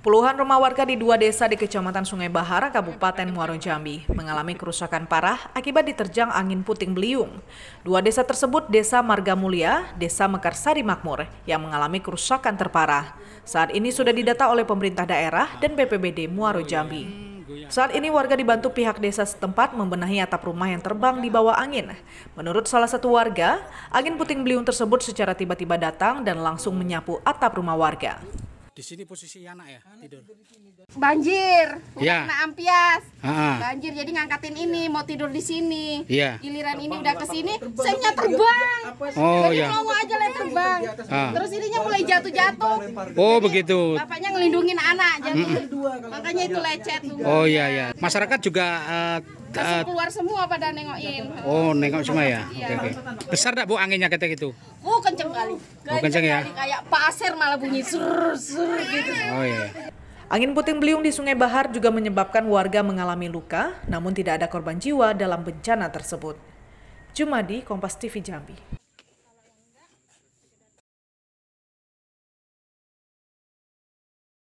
Puluhan rumah warga di dua desa di Kecamatan Sungai Bahar, Kabupaten Muaro Jambi, mengalami kerusakan parah akibat diterjang angin puting beliung. Dua desa tersebut Desa Marga Mulia, Desa Mekarsari Makmur, yang mengalami kerusakan terparah. Saat ini sudah didata oleh pemerintah daerah dan BPBD Muaro Jambi. Saat ini warga dibantu pihak desa setempat membenahi atap rumah yang terbang di bawah angin. Menurut salah satu warga, angin puting beliung tersebut secara tiba-tiba datang dan langsung menyapu atap rumah warga. Di sini posisi anak ya tidur. banjir Ya. kena ampias Ah, banjir jadi ngangkatin ini mau tidur di sini Iya. giliran ini udah ke sini sengnya terbang Oh jadi ya. mau aja lah terbang Ah. terus ininya mulai jatuh-jatuh Oh begitu. bapaknya ngelindungin anak jadi makanya itu lecet tuh Oh iya ya. Masyarakat juga langsung keluar semua pada nengokin oh nengok semua ya. Iya. Oke oke. Besar tak bu anginnya kata gitu? Oh kenceng kali Oh, kenceng ya? kali, kayak pasir malah bunyi sur sur gitu Oh iya. Angin puting beliung di Sungai Bahar juga menyebabkan warga mengalami luka, namun tidak ada korban jiwa dalam bencana tersebut. Jumadi, Kompas TV Jambi.